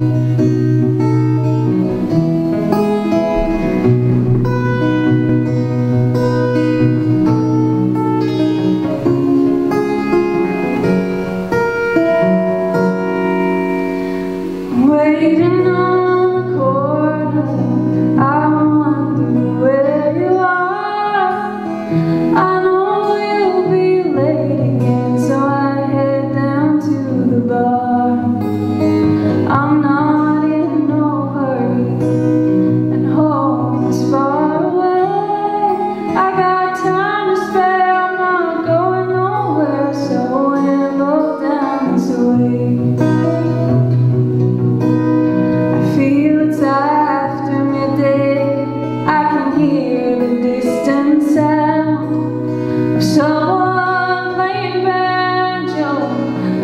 Waiting on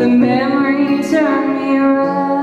The memory turned me around.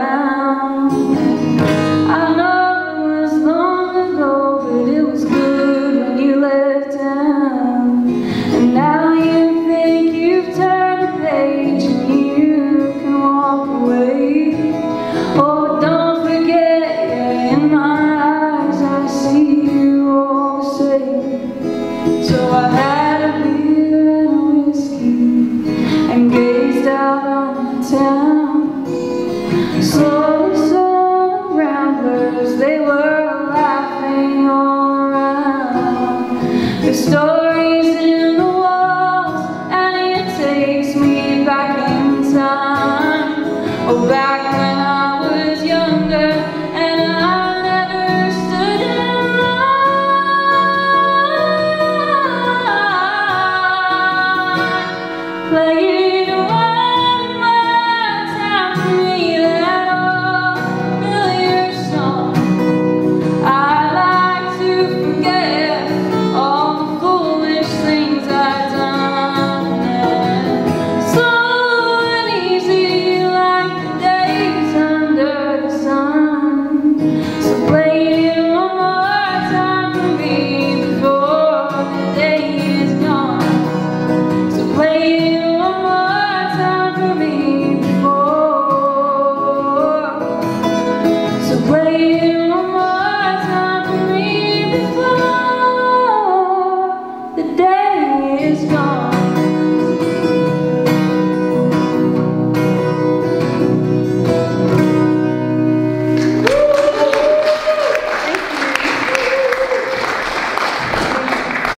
down. sou.